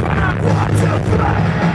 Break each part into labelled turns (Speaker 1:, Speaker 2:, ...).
Speaker 1: One, two, three.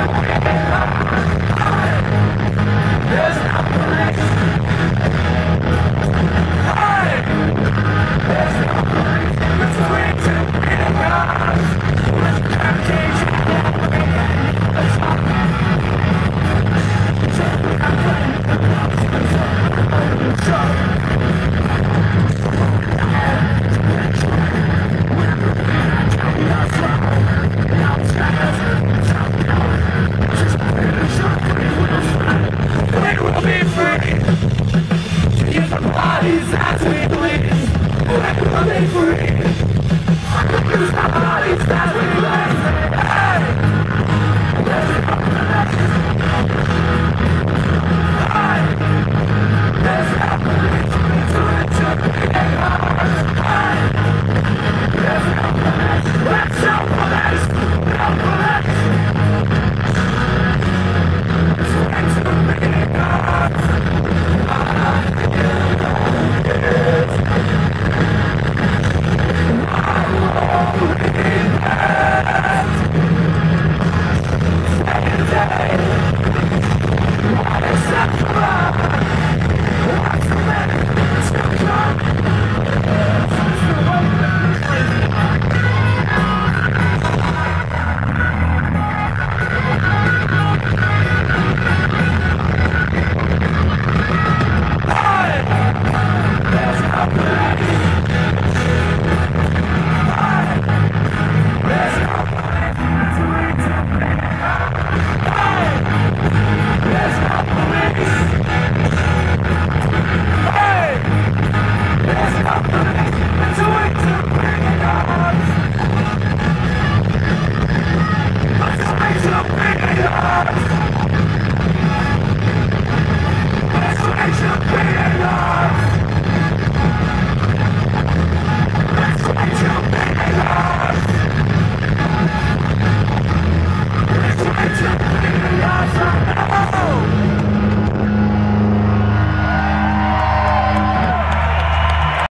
Speaker 1: Música me free. Somebody set me What's that? What's the matter?